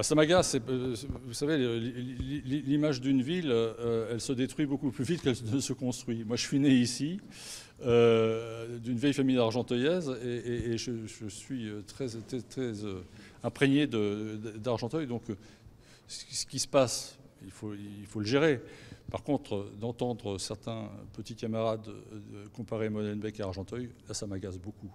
Ça m'agace. Euh, vous savez, l'image d'une ville, euh, elle se détruit beaucoup plus vite qu'elle ne se construit. Moi, je suis né ici, euh, d'une vieille famille d'Argenteuillaise, et, je, suis très, très, imprégné d'Argenteuil. Donc, ce qui se passe, il faut, il faut le gérer. Par contre, d'entendre certains petits camarades comparer Molenbeek à Argenteuil, là, ça m'agace beaucoup.